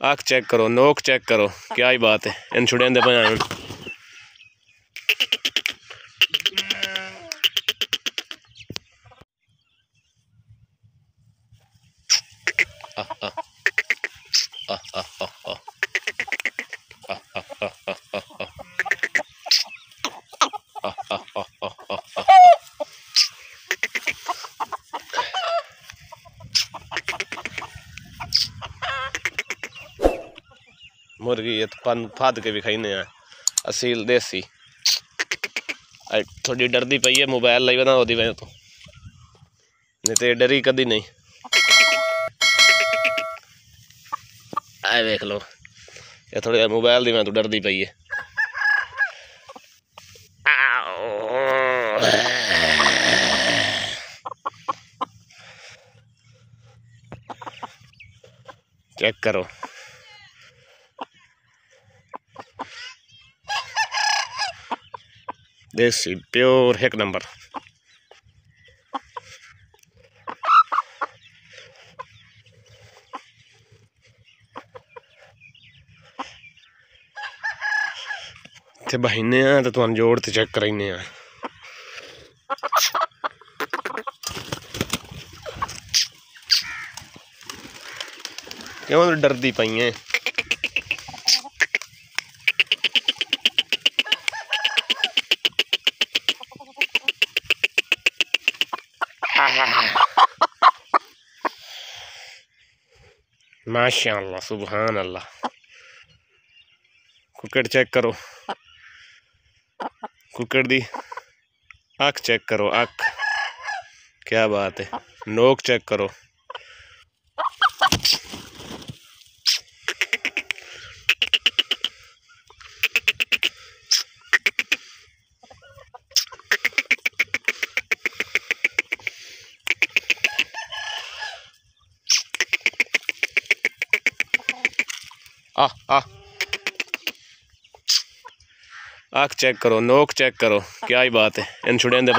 अख चेक करो नोक चेक करो क्या ही बात है। इन छुड़े दे बनाए मुर्गी, ये पन फाद के भी खाने हैं। असील देसी। थोड़ी डरती पई है, मोबाइल लाई बना वजह तो। नहीं तो डरी कदी नहीं। आए देख लो। ये थोड़ी मोबाइल दी मैं तो डरती पई है। चेक करो। देसी प्योर एक नंबर ਤੇ ਬਹੀਨੇ ਆ ਤੇ ਤੁਹਾਨੂੰ ਜੋੜ ਤੇ ਚੈੱਕ ਕਰਾਈਨੇ ਆ ਕਿਉਂ ਡਰਦੀ ਪਈਆਂ माशाल्लाह सुबहान अल्लाह कुकड़ चेक करो। कुकड़ दी। अख चेक करो अख क्या बात है। नोक चेक करो। आख चेक करो नोक चेक करो क्या ही बात है। इन छुड़े दे